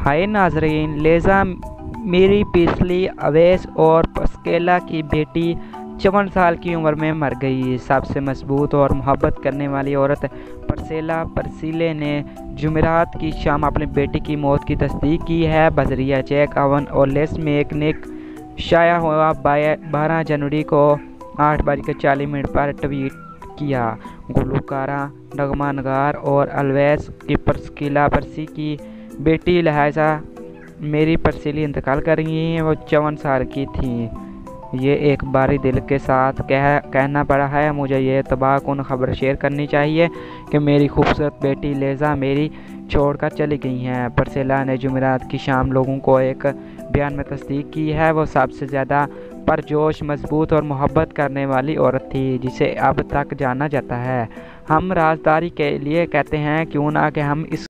हाय नाजरीन, लेज़ा मेरी पिछली अवैस और पस्केला की बेटी चौवन साल की उम्र में मर गई। सबसे मज़बूत और मोहब्बत करने वाली औरत परसेला परसीले ने जुमेरात की शाम अपनी बेटी की मौत की तस्दीक की है। बजरिया चेक अवन और लेस में एक निक शाया हुआ बारह जनवरी को आठ बजकर चालीस मिनट पर ट्वीट किया। गुलकारा नगमा नगार और अलवैस की परस्किला परसी की बेटी लहाजा मेरी परसीली इंतकाल कर रही हैं, वो चौवन साल की थी। ये एक बारी दिल के साथ कह, कहना पड़ा है, मुझे ये तबाह कन खबर शेयर करनी चाहिए कि मेरी खूबसूरत बेटी लेज़ा मेरी छोड़कर चली गई हैं। परसेला ने जुमेरात की शाम लोगों को एक बयान में तस्दीक की है, वो सबसे ज़्यादा परजोश, मज़बूत और मोहब्बत करने वाली औरत थी, जिसे अब तक जाना जाता है। हम राजदारी के लिए कहते हैं, क्यों ना कि हम इस